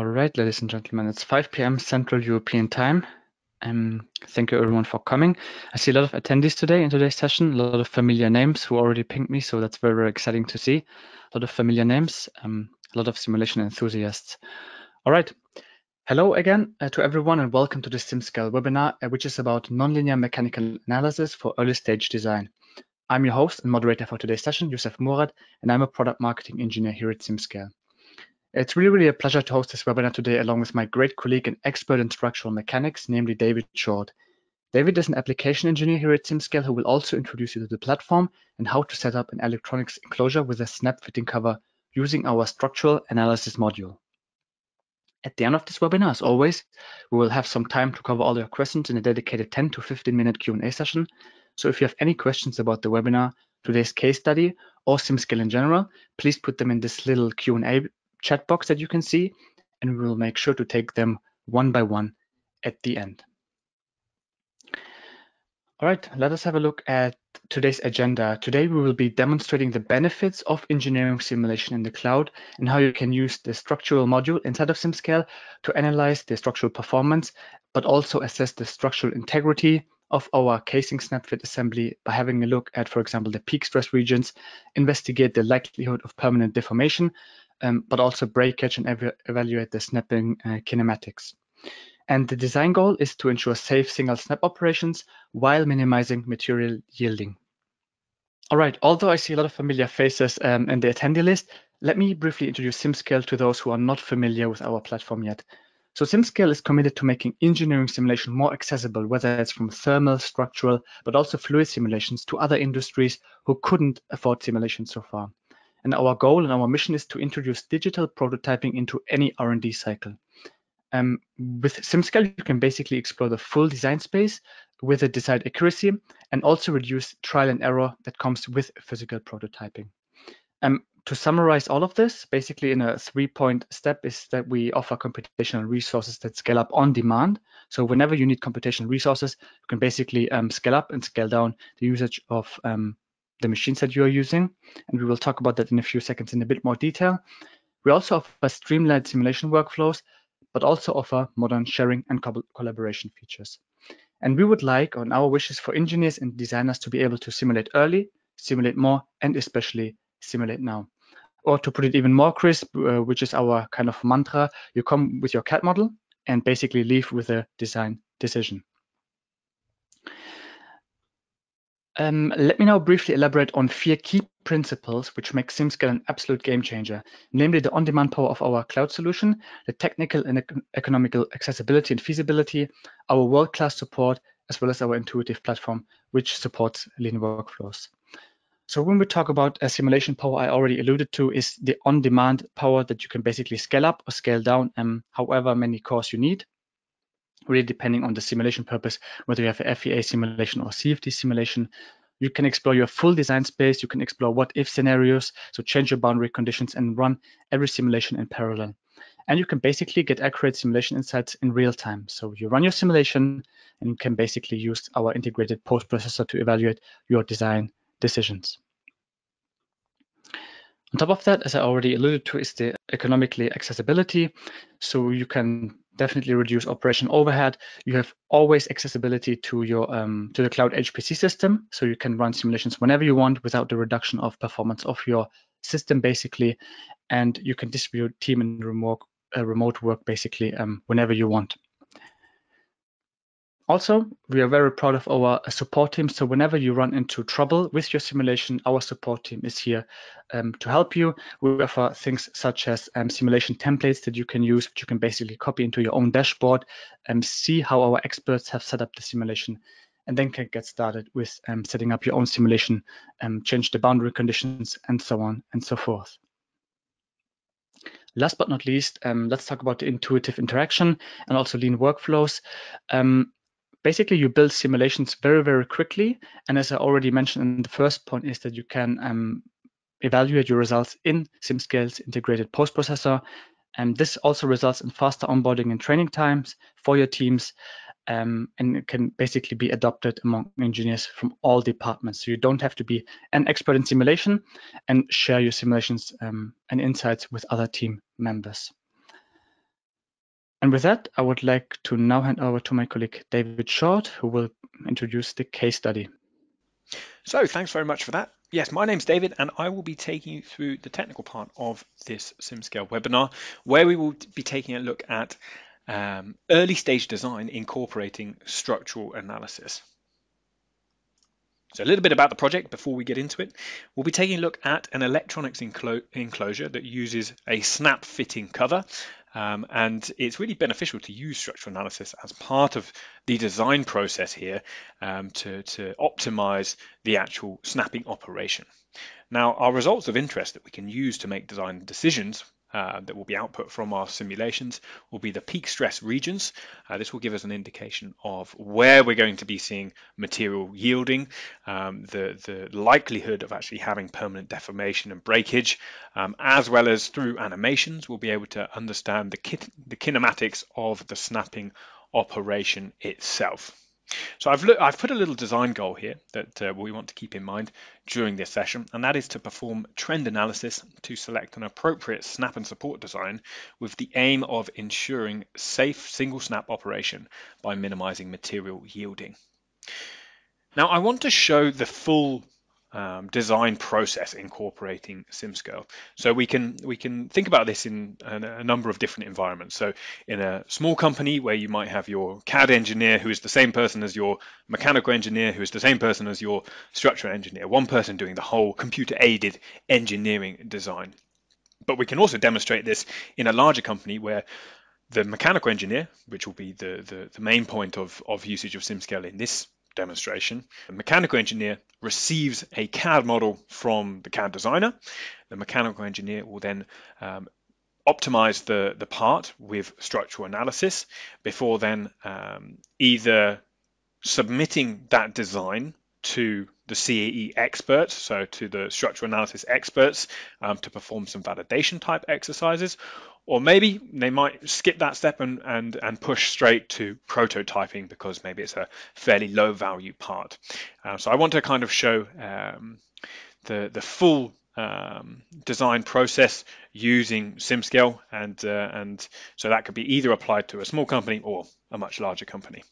All right, ladies and gentlemen, it's 5 p.m. Central European Time. Um, thank you everyone for coming. I see a lot of attendees today in today's session, a lot of familiar names who already pinged me, so that's very, very exciting to see. A lot of familiar names, um, a lot of simulation enthusiasts. All right, hello again uh, to everyone and welcome to the SimScale webinar, uh, which is about nonlinear mechanical analysis for early stage design. I'm your host and moderator for today's session, Youssef Murad, and I'm a product marketing engineer here at SimScale. It's really, really a pleasure to host this webinar today along with my great colleague and expert in structural mechanics, namely David Short. David is an application engineer here at SimScale who will also introduce you to the platform and how to set up an electronics enclosure with a snap fitting cover using our structural analysis module. At the end of this webinar, as always, we will have some time to cover all your questions in a dedicated 10 to 15 minute Q&A session. So if you have any questions about the webinar, today's case study, or SimScale in general, please put them in this little Q&A chat box that you can see, and we will make sure to take them one by one at the end. All right, let us have a look at today's agenda. Today, we will be demonstrating the benefits of engineering simulation in the cloud and how you can use the structural module inside of SimScale to analyze the structural performance, but also assess the structural integrity of our casing snapfit assembly by having a look at, for example, the peak stress regions, investigate the likelihood of permanent deformation, um, but also breakage and ev evaluate the snapping uh, kinematics. And the design goal is to ensure safe single snap operations while minimizing material yielding. All right, although I see a lot of familiar faces um, in the attendee list, let me briefly introduce SimScale to those who are not familiar with our platform yet. So SimScale is committed to making engineering simulation more accessible, whether it's from thermal, structural, but also fluid simulations to other industries who couldn't afford simulation so far. And our goal and our mission is to introduce digital prototyping into any R&D cycle. Um, with SimScale, you can basically explore the full design space with a desired accuracy and also reduce trial and error that comes with physical prototyping. Um, to summarize all of this, basically in a three-point step is that we offer computational resources that scale up on demand. So whenever you need computational resources, you can basically um, scale up and scale down the usage of um, the machines that you are using. And we will talk about that in a few seconds in a bit more detail. We also offer streamlined simulation workflows, but also offer modern sharing and co collaboration features. And we would like, on our wishes for engineers and designers to be able to simulate early, simulate more, and especially simulate now. Or to put it even more crisp, uh, which is our kind of mantra, you come with your CAD model and basically leave with a design decision. Um, let me now briefly elaborate on four key principles which make SimScale an absolute game changer, namely the on-demand power of our cloud solution, the technical and economical accessibility and feasibility, our world-class support, as well as our intuitive platform, which supports lean workflows. So when we talk about a simulation power, I already alluded to is the on-demand power that you can basically scale up or scale down um, however many cores you need really depending on the simulation purpose, whether you have a FEA simulation or CFD simulation. You can explore your full design space. You can explore what if scenarios, so change your boundary conditions and run every simulation in parallel. And you can basically get accurate simulation insights in real time. So you run your simulation and you can basically use our integrated post processor to evaluate your design decisions. On top of that, as I already alluded to, is the economically accessibility. So you can definitely reduce operation overhead. You have always accessibility to your um, to the cloud HPC system, so you can run simulations whenever you want without the reduction of performance of your system, basically. And you can distribute team and remote uh, remote work basically um, whenever you want. Also, we are very proud of our support team. So whenever you run into trouble with your simulation, our support team is here um, to help you. We offer things such as um, simulation templates that you can use, which you can basically copy into your own dashboard and see how our experts have set up the simulation and then can get started with um, setting up your own simulation, um, change the boundary conditions, and so on and so forth. Last but not least, um, let's talk about the intuitive interaction and also lean workflows. Um, basically you build simulations very, very quickly. And as I already mentioned in the first point is that you can um, evaluate your results in SimScale's integrated post-processor. And this also results in faster onboarding and training times for your teams. Um, and it can basically be adopted among engineers from all departments. So you don't have to be an expert in simulation and share your simulations um, and insights with other team members. And with that, I would like to now hand over to my colleague David Short, who will introduce the case study. So thanks very much for that. Yes, my name's David and I will be taking you through the technical part of this SimScale webinar where we will be taking a look at um, early stage design incorporating structural analysis. So a little bit about the project before we get into it. We'll be taking a look at an electronics enclo enclosure that uses a snap fitting cover um, and it's really beneficial to use structural analysis as part of the design process here um, to, to optimize the actual snapping operation. Now, our results of interest that we can use to make design decisions uh, that will be output from our simulations will be the peak stress regions. Uh, this will give us an indication of where we're going to be seeing material yielding, um, the, the likelihood of actually having permanent deformation and breakage, um, as well as through animations, we'll be able to understand the, the kinematics of the snapping operation itself. So I've, I've put a little design goal here that uh, we want to keep in mind during this session, and that is to perform trend analysis to select an appropriate snap and support design with the aim of ensuring safe single snap operation by minimizing material yielding. Now I want to show the full um, design process incorporating SimScale. So we can we can think about this in a, a, number of different environments. So in a small company where you might have your CAD engineer who is the same person as your mechanical engineer who is the same person as your structural engineer, one person doing the whole computer aided engineering design. But we can also demonstrate this in a larger company where the mechanical engineer, which will be the, the, the main point of, of usage of SimScale in this demonstration. The mechanical engineer receives a CAD model from the CAD designer. The mechanical engineer will then um, optimize the, the part with structural analysis before then um, either submitting that design to the CAE experts, so to the structural analysis experts, um, to perform some validation type exercises, or maybe they might skip that step and, and, and push straight to prototyping because maybe it's a fairly low value part. Uh, so I want to kind of show um, the, the full um, design process using SimScale and, uh, and so that could be either applied to a small company or a much larger company.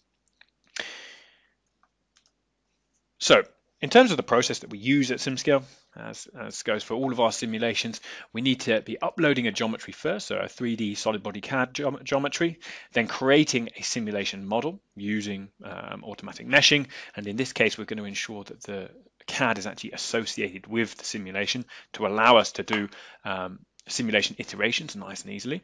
So in terms of the process that we use at SimScale, as, as, goes for all of our simulations, we need to be uploading a geometry first, so a 3D solid body CAD ge geometry, then creating a simulation model using um, automatic meshing. And in this case, we're going to ensure that the CAD is actually associated with the simulation to allow us to do um, simulation iterations nice and easily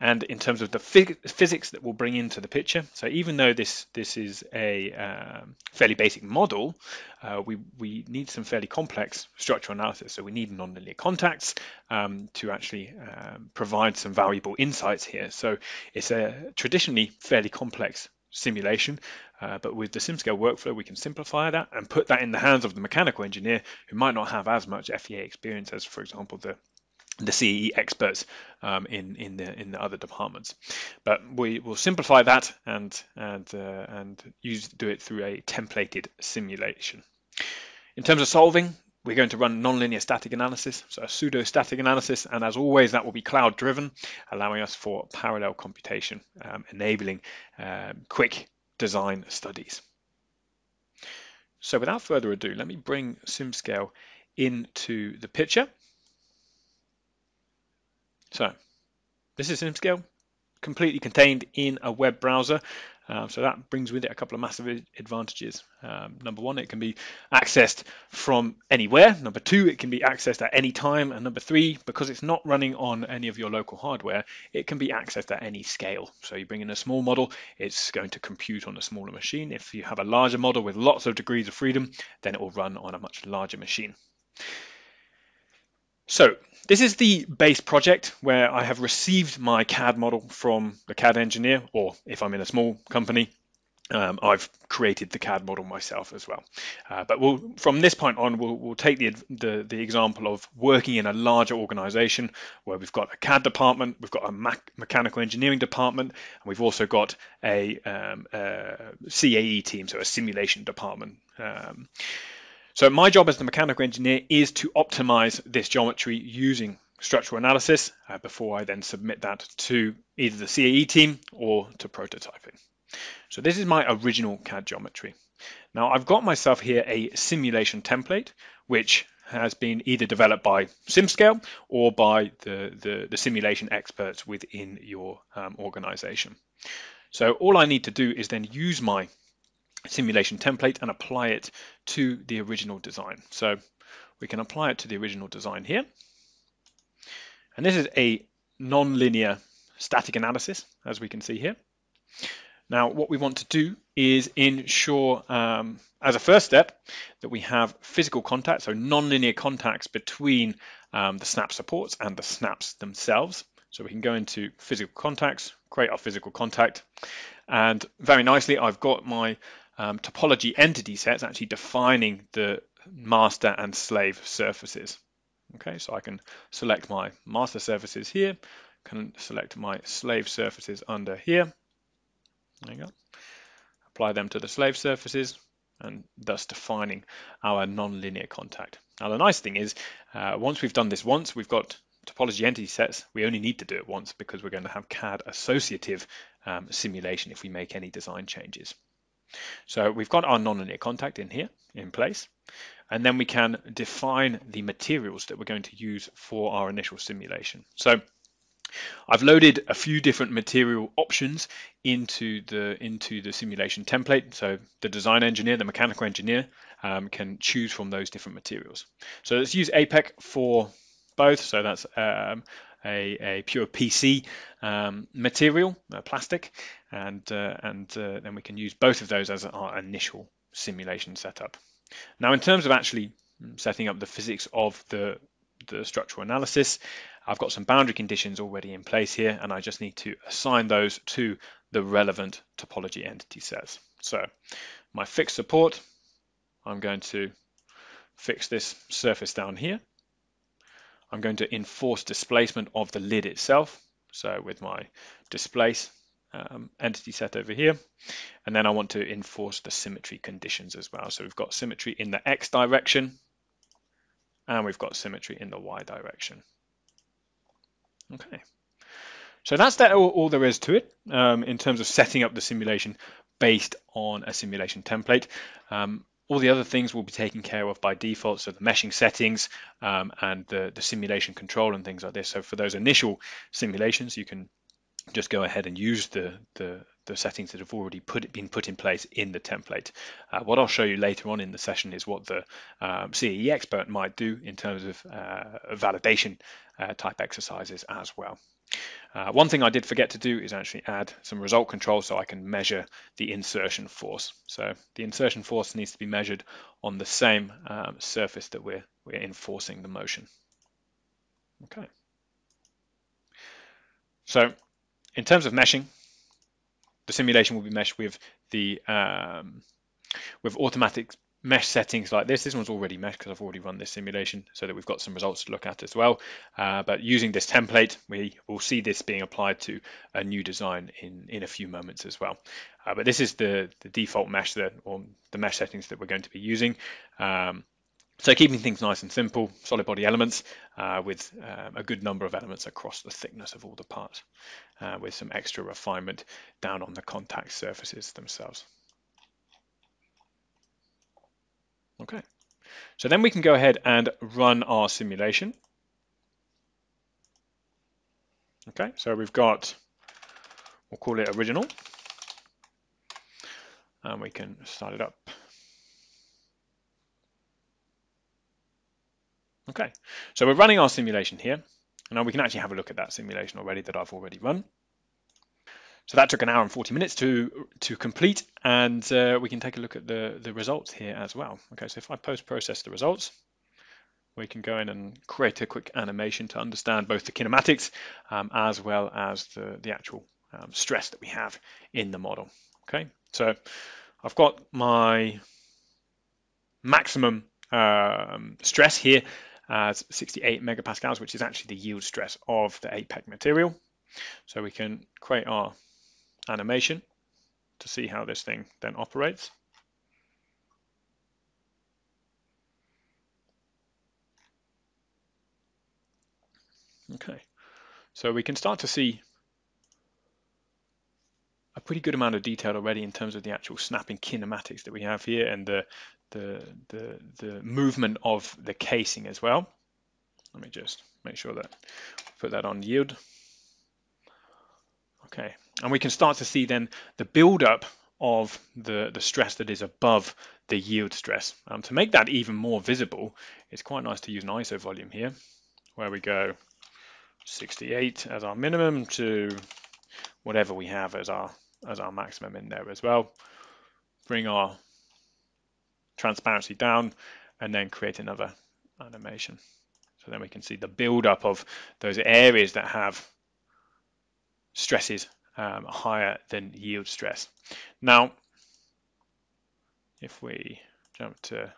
and in terms of the physics that we'll bring into the picture. So even though this this is a um, fairly basic model, uh, we, we need some fairly complex structural analysis. So we need nonlinear contacts um, to actually um, provide some valuable insights here. So it's a traditionally fairly complex simulation, uh, but with the SimScale workflow, we can simplify that and put that in the hands of the mechanical engineer who might not have as much FEA experience as, for example, the the CAE experts um, in in the in the other departments. But we will simplify that and and uh, and use do it through a templated simulation. In terms of solving, we're going to run nonlinear static analysis, so a pseudo static analysis, and as always, that will be cloud driven, allowing us for parallel computation, um, enabling um, quick design studies. So without further ado, let me bring SimScale into the picture. So this is SimScale, completely contained in a web browser. Um, so that brings with it a couple of massive advantages. Um, number one, it can be accessed from anywhere. Number two, it can be accessed at any time. And number three, because it's not running on any of your local hardware, it can be accessed at any scale. So you bring in a small model, it's going to compute on a smaller machine. If you have a larger model with lots of degrees of freedom, then it will run on a much larger machine. So this is the base project where I have received my CAD model from the CAD engineer, or if I'm in a small company, um, I've created the CAD model myself as well. Uh, but we'll, from this point on, we'll, we'll take the, the, the, example of working in a larger organization where we've got a CAD department, we've got a mechanical engineering department, and we've also got a, um, a CAE team, so a simulation department. Um, so my job as the mechanical engineer is to optimize this geometry using structural analysis uh, before I then submit that to either the CAE team or to prototyping. So this is my original CAD geometry. Now I've got myself here a simulation template, which has been either developed by SimScale or by the, the, the simulation experts within your um, organization. So all I need to do is then use my simulation template and apply it to the original design. So we can apply it to the original design here. And this is a non-linear static analysis, as we can see here. Now, what we want to do is ensure, um, as a first step, that we have physical contact, so non-linear contacts between um, the snap supports and the snaps themselves. So we can go into physical contacts, create our physical contact, and very nicely, I've got my um, topology entity sets actually defining the master and slave surfaces. Okay, so I can select my master surfaces here, can select my slave surfaces under here. There you go. Apply them to the slave surfaces and thus defining our non-linear contact. Now the nice thing is, uh, once we've done this once, we've got topology entity sets, we only need to do it once because we're going to have CAD associative um, simulation if we make any design changes. So we've got our nonlinear contact in here in place, and then we can define the materials that we're going to use for our initial simulation. So I've loaded a few different material options into the into the simulation template. So the design engineer, the mechanical engineer, um, can choose from those different materials. So let's use APEC for both. So that's um, a, a, pure PC um, material, uh, plastic, and uh, and uh, then we can use both of those as our initial simulation setup. Now, in terms of actually setting up the physics of the the structural analysis, I've got some boundary conditions already in place here, and I just need to assign those to the relevant topology entity sets. So my fixed support, I'm going to fix this surface down here. I'm going to enforce displacement of the lid itself. So with my displace um, entity set over here. And then I want to enforce the symmetry conditions as well. So we've got symmetry in the X direction and we've got symmetry in the Y direction. Okay. So that's that all, all there is to it um, in terms of setting up the simulation based on a simulation template. Um, all the other things will be taken care of by default, so the meshing settings um, and the, the simulation control and things like this. So for those initial simulations, you can just go ahead and use the, the, the settings that have already put been put in place in the template. Uh, what I'll show you later on in the session is what the um, CAE expert might do in terms of uh, validation uh, type exercises as well. Uh, one thing I did forget to do is actually add some result control so I can measure the insertion force. So the insertion force needs to be measured on the same um, surface that we're, we're enforcing the motion. Okay. So in terms of meshing, the simulation will be meshed with the um, with automatic mesh settings like this. This one's already meshed because I've already run this simulation so that we've got some results to look at as well. Uh, but using this template, we will see this being applied to a new design in, in a few moments as well. Uh, but this is the, the default mesh that, or the mesh settings that we're going to be using. Um, so keeping things nice and simple, solid body elements uh, with um, a good number of elements across the thickness of all the parts uh, with some extra refinement down on the contact surfaces themselves. Okay, so then we can go ahead and run our simulation. Okay, so we've got, we'll call it original, and we can start it up. Okay, so we're running our simulation here. And now we can actually have a look at that simulation already that I've already run. So that took an hour and 40 minutes to to complete, and uh, we can take a look at the, the results here as well. Okay, so if I post-process the results, we can go in and create a quick animation to understand both the kinematics um, as well as the, the actual um, stress that we have in the model. Okay, so I've got my maximum um, stress here as 68 megapascals, which is actually the yield stress of the APEC material. So we can create our animation to see how this thing then operates. Okay, so we can start to see a pretty good amount of detail already in terms of the actual snapping kinematics that we have here and the the the, the movement of the casing as well. Let me just make sure that put that on yield. Okay, and we can start to see then the build-up of the, the stress that is above the yield stress. Um, to make that even more visible, it's quite nice to use an ISO volume here, where we go 68 as our minimum to whatever we have as our as our maximum in there as well. Bring our transparency down and then create another animation. So then we can see the build up of those areas that have stresses um, higher than yield stress. Now, if we jump to,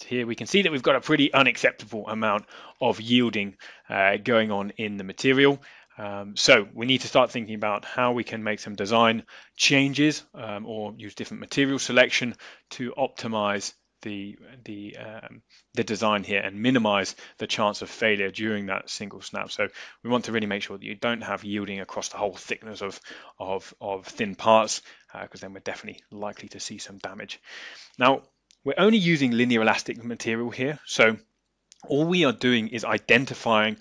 to, here, we can see that we've got a pretty unacceptable amount of yielding uh, going on in the material. Um, so we need to start thinking about how we can make some design changes um, or use different material selection to optimize the the um, the design here and minimize the chance of failure during that single snap. So we want to really make sure that you don't have yielding across the whole thickness of of, of thin parts because uh, then we're definitely likely to see some damage. Now we're only using linear elastic material here, so all we are doing is identifying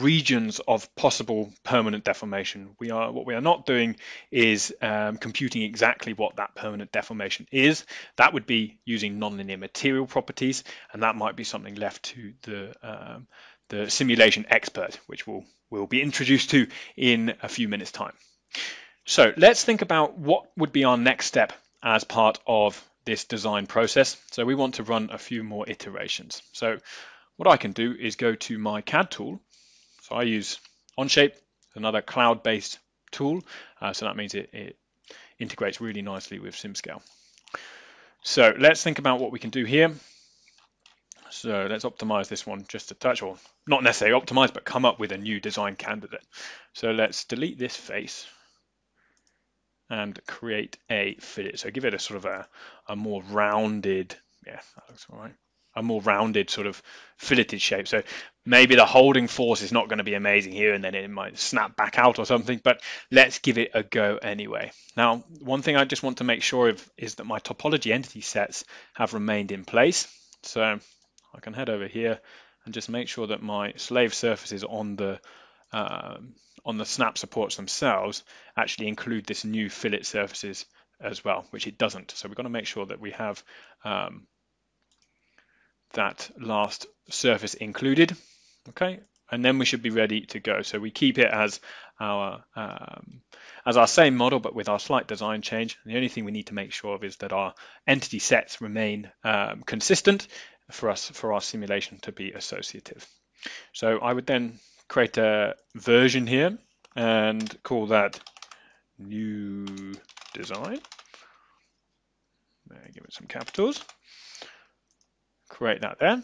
regions of possible permanent deformation. We are what we are not doing is um, computing exactly what that permanent deformation is. That would be using nonlinear material properties, and that might be something left to the um, the simulation expert, which we'll we'll be introduced to in a few minutes' time. So let's think about what would be our next step as part of this design process. So we want to run a few more iterations. So what I can do is go to my CAD tool so I use Onshape, another cloud-based tool. Uh, so that means it, it integrates really nicely with SimScale. So let's think about what we can do here. So let's optimize this one just a touch, or not necessarily optimize, but come up with a new design candidate. So let's delete this face and create a fillet. So give it a sort of a, a more rounded, yeah, that looks all right a more rounded sort of filleted shape. So maybe the holding force is not going to be amazing here and then it might snap back out or something, but let's give it a go anyway. Now, one thing I just want to make sure of is that my topology entity sets have remained in place. So I can head over here and just make sure that my slave surfaces on the uh, on the snap supports themselves actually include this new fillet surfaces as well, which it doesn't. So we've got to make sure that we have um, that last surface included. Okay, and then we should be ready to go. So we keep it as our um, as our same model, but with our slight design change. And the only thing we need to make sure of is that our entity sets remain um, consistent for us for our simulation to be associative. So I would then create a version here and call that new design. Give it some capitals create that there.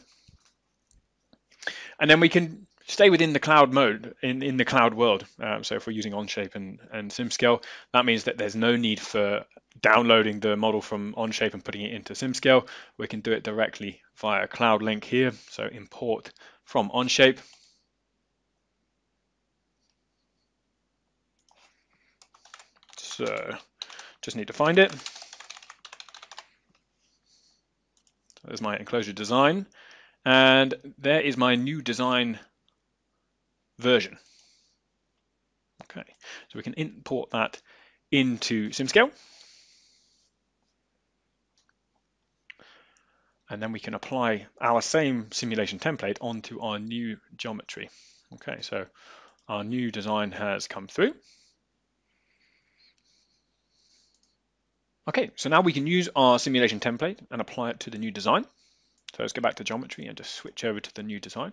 And then we can stay within the cloud mode in, in the cloud world. Um, so if we're using Onshape and, and SimScale, that means that there's no need for downloading the model from Onshape and putting it into SimScale. We can do it directly via Cloud Link here. So import from Onshape. So just need to find it. There's my enclosure design. And there is my new design version. Okay, so we can import that into SimScale. And then we can apply our same simulation template onto our new geometry. Okay, so our new design has come through. Okay, so now we can use our simulation template and apply it to the new design. So let's go back to geometry and just switch over to the new design.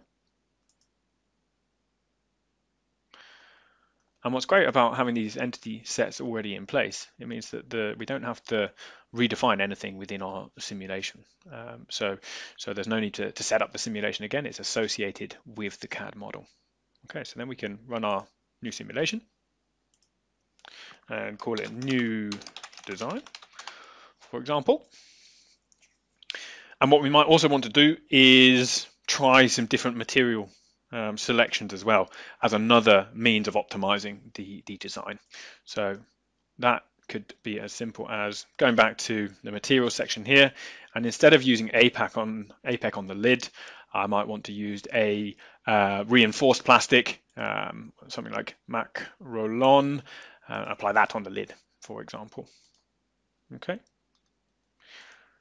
And what's great about having these entity sets already in place, it means that the, we don't have to redefine anything within our simulation. Um, so, so there's no need to, to set up the simulation again. It's associated with the CAD model. Okay, so then we can run our new simulation and call it new design for example. And what we might also want to do is try some different material um, selections as well as another means of optimizing the, the design. So that could be as simple as going back to the material section here and instead of using APEC on APEC on the lid I might want to use a uh, reinforced plastic um, something like Makrolon uh, apply that on the lid for example okay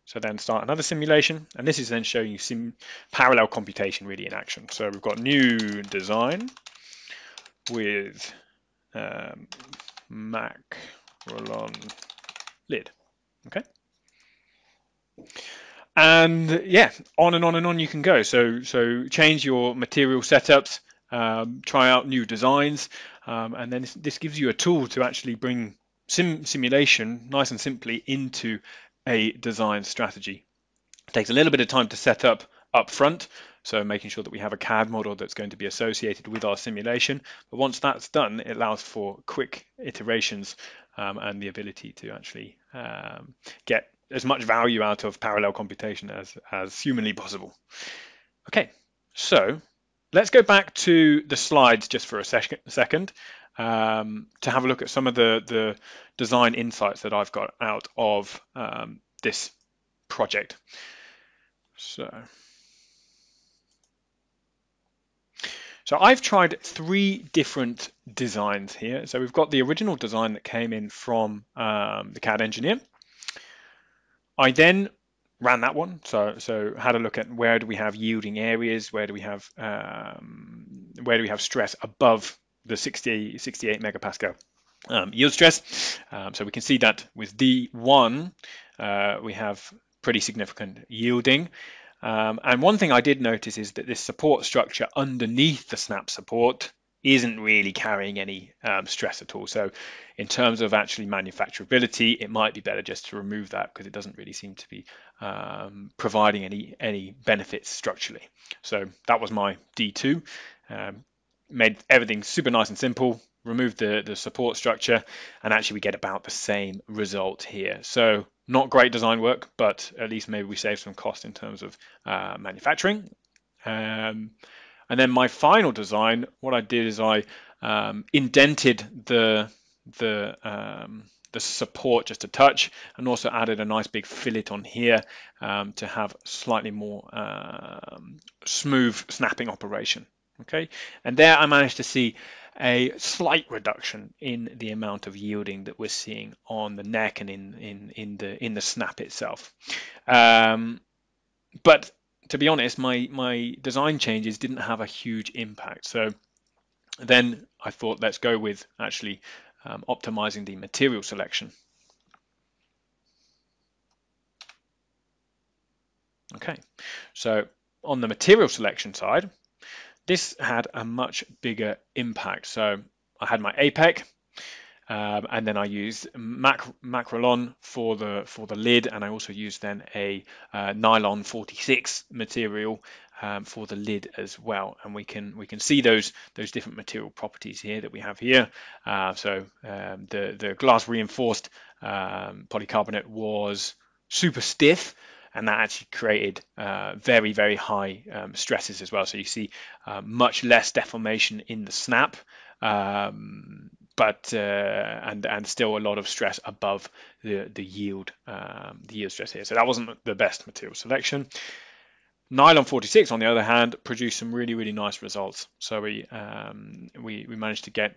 so then start another simulation and this is then showing you sim parallel computation really in action so we've got new design with um, Mac roll on lid. Okay. And yeah, on and on and on you can go. So so change your material setups, um, try out new designs, um, and then this, this, gives you a tool to actually bring sim simulation nice and simply into a design strategy. It takes a little bit of time to set up up front, so making sure that we have a CAD model that's going to be associated with our simulation. But once that's done, it allows for quick iterations um, and the ability to actually um, get as much value out of parallel computation as, as humanly possible. Okay, so let's go back to the slides just for a sec second um, to have a look at some of the, the design insights that I've got out of um, this project. So. So I've tried three different designs here. So we've got the original design that came in from um, the CAD engineer. I then ran that one. So so had a look at where do we have yielding areas, where do we have um, where do we have stress above the 60, 68 megapascal um, yield stress. Um, so we can see that with D1 uh, we have pretty significant yielding. Um, and one thing I did notice is that this support structure underneath the snap support isn't really carrying any um, stress at all. So in terms of actually manufacturability, it might be better just to remove that because it doesn't really seem to be um, providing any any benefits structurally. So that was my D2. Um, made everything super nice and simple, removed the, the support structure, and actually we get about the same result here. So not great design work, but at least maybe we save some cost in terms of uh, manufacturing. Um, and then my final design, what I did is I um, indented the the um, the support just a touch, and also added a nice big fillet on here um, to have slightly more um, smooth snapping operation. Okay, and there I managed to see a slight reduction in the amount of yielding that we're seeing on the neck and in in in the in the snap itself. Um, but to be honest, my my design changes didn't have a huge impact. So then I thought let's go with actually um, optimizing the material selection. Okay, so on the material selection side, this had a much bigger impact. So I had my APEC, um, and then I used Mac Makrolon for the for the lid, and I also used then a uh, nylon 46 material um, for the lid as well. And we can we can see those those different material properties here that we have here. Uh, so um, the the glass reinforced um, polycarbonate was super stiff and that actually created uh, very, very high um, stresses as well. So you see uh, much less deformation in the snap, um, but uh, and and still a lot of stress above the the yield um, the yield stress here. So that wasn't the best material selection. Nylon 46, on the other hand, produced some really, really nice results. So we um, we, we managed to get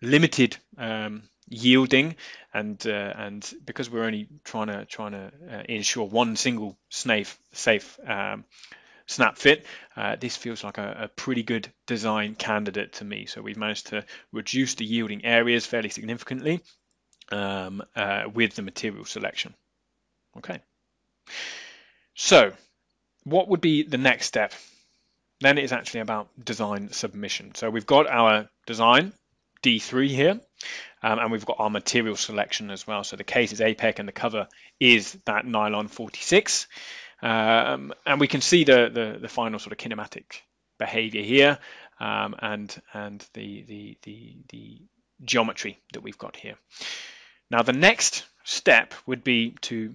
limited um, yielding and uh, and because we're only trying to trying to uh, ensure one single safe safe um, snap fit uh, this feels like a, a, pretty good design candidate to me. So we've managed to reduce the yielding areas fairly significantly um, uh, with the material selection. Okay. So what would be the next step? Then it's actually about design submission. So we've got our design D3 here. Um, and we've got our material selection as well. So the case is APEC and the cover is that nylon 46. Um, and we can see the, the, the, final sort of kinematic behavior here um, and, and the, the, the, the geometry that we've got here. Now the next step would be to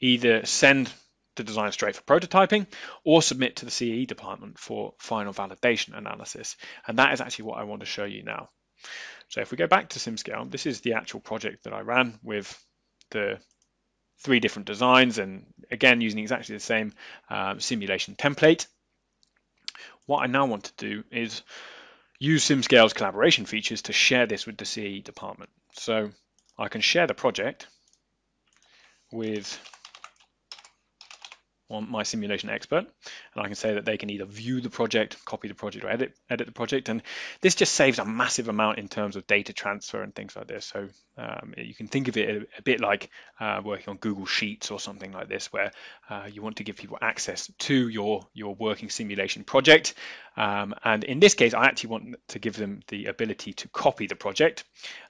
either send the design straight for prototyping or submit to the CE department for final validation analysis. And that is actually what I want to show you now. So if we go back to SimScale, this is the actual project that I ran with the three different designs and again using exactly the same um, simulation template. What I now want to do is use SimScale's collaboration features to share this with the CE department. So I can share the project with on my simulation expert and I can say that they can either view the project, copy the project or edit, edit the project and this just saves a massive amount in terms of data transfer and things like this. So um, you can think of it a, a bit like uh, working on Google Sheets or something like this where uh, you want to give people access to your your working simulation project. Um, and in this case I actually want to give them the ability to copy the project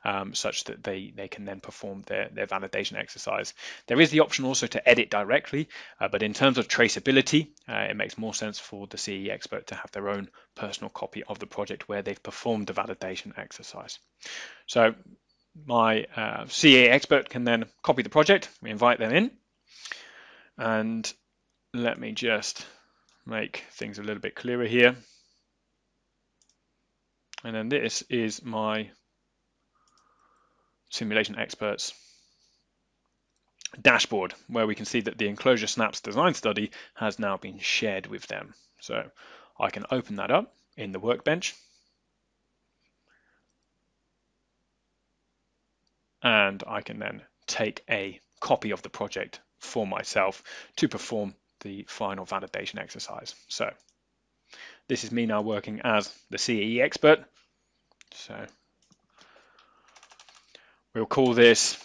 um, such that they they can then perform their, their validation exercise. There is the option also to edit directly uh, but in terms terms of traceability, uh, it makes more sense for the CE expert to have their own personal copy of the project where they've performed the validation exercise. So my uh, CAE expert can then copy the project. We invite them in. And let me just make things a little bit clearer here. And then this is my simulation experts dashboard where we can see that the enclosure snaps design study has now been shared with them. So I can open that up in the workbench and I can then take a copy of the project for myself to perform the final validation exercise. So this is me now working as the CAE expert. So we'll call this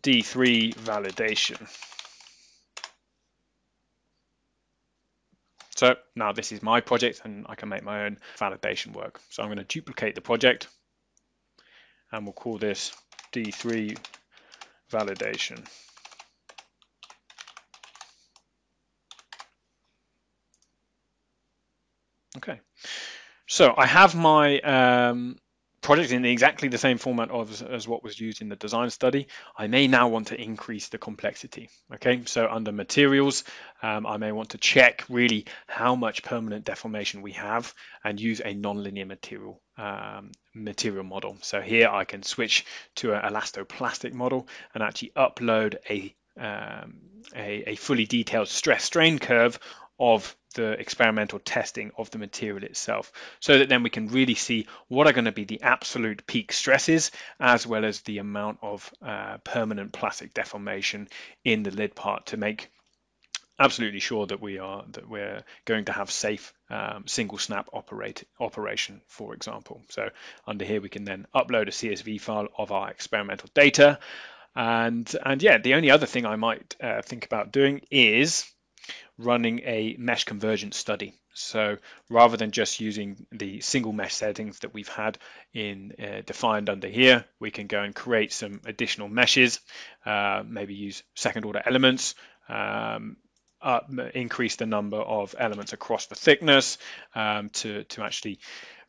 D3 validation. So now this is my project and I can make my own validation work. So I'm going to duplicate the project and we'll call this D3 validation. Okay, so I have my um, project in exactly the same format of, as what was used in the design study, I may now want to increase the complexity. Okay, so under materials, um, I may want to check really how much permanent deformation we have and use a nonlinear material um, material model. So here I can switch to an elastoplastic model and actually upload a um, a, a fully detailed stress strain curve of the experimental testing of the material itself so that then we can really see what are going to be the absolute peak stresses as well as the amount of uh, permanent plastic deformation in the lid part to make absolutely sure that we are that we're going to have safe um, single snap operate operation for example. So under here we can then upload a CSV file of our experimental data. And and yeah the only other thing I might uh, think about doing is running a mesh convergence study. So rather than just using the single mesh settings that we've had in uh, defined under here, we can go and create some additional meshes, uh, maybe use second order elements, um, increase the number of elements across the thickness um, to, to actually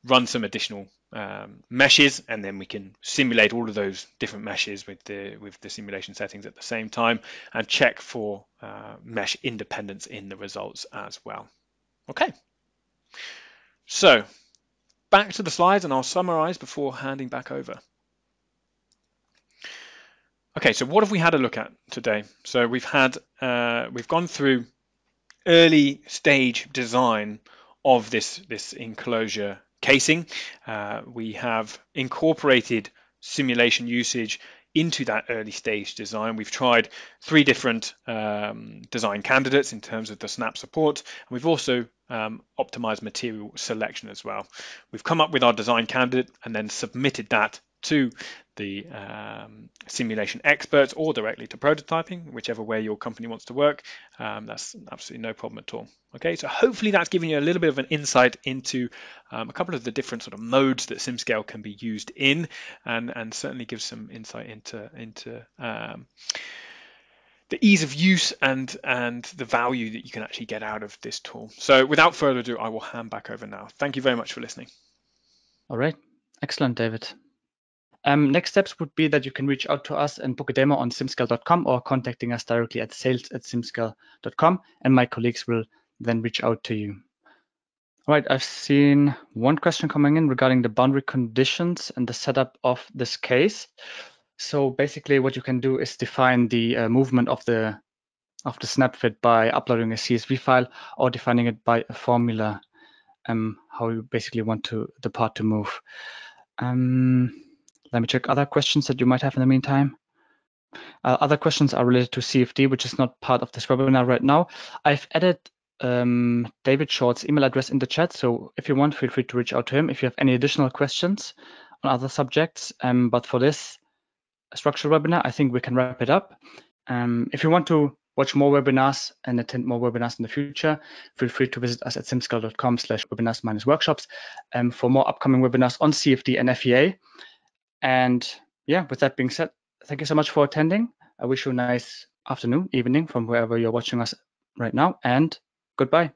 run some additional um, meshes and then we can simulate all of those different meshes with the with the simulation settings at the same time and check for uh, mesh independence in the results as well. Okay, so back to the slides and I'll summarize before handing back over. Okay, so what have we had a look at today? So we've had uh, we've gone through early stage design of this this enclosure casing. Uh, we have incorporated simulation usage into that early stage design. We've tried three different um, design candidates in terms of the snap support. And we've also um, optimized material selection as well. We've come up with our design candidate and then submitted that to the um, simulation experts or directly to prototyping, whichever way your company wants to work. Um, that's absolutely no problem at all. Okay, so hopefully that's given you a little bit of an insight into um, a couple of the different sort of modes that SimScale can be used in, and and certainly gives some insight into into um, the ease of use and and the value that you can actually get out of this tool. So without further ado, I will hand back over now. Thank you very much for listening. All right, excellent, David. Um, next steps would be that you can reach out to us and book a demo on simscale.com or contacting us directly at sales at simscale.com, and my colleagues will then reach out to you. All right, I've seen one question coming in regarding the boundary conditions and the setup of this case. So basically what you can do is define the uh, movement of the of the snap fit by uploading a CSV file or defining it by a formula, um, how you basically want to the part to move. Um, let me check other questions that you might have in the meantime. Uh, other questions are related to CFD, which is not part of this webinar right now. I've added um, David Short's email address in the chat. So if you want, feel free to reach out to him if you have any additional questions on other subjects. Um, but for this structural webinar, I think we can wrap it up. Um, if you want to watch more webinars and attend more webinars in the future, feel free to visit us at simscale.com slash webinars minus workshops um, for more upcoming webinars on CFD and FEA. And yeah, with that being said, thank you so much for attending. I wish you a nice afternoon, evening from wherever you're watching us right now, and goodbye.